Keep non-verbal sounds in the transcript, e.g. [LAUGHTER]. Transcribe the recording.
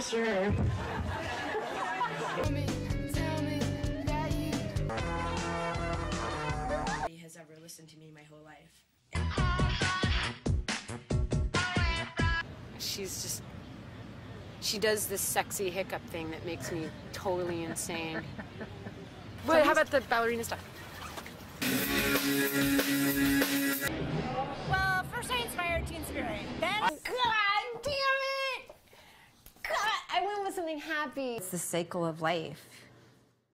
sure. Nobody has ever listened to me my whole life. She's just. She does this sexy hiccup thing that makes me totally insane. [LAUGHS] But how about the ballerina stuff? With something happy. It's the cycle of life.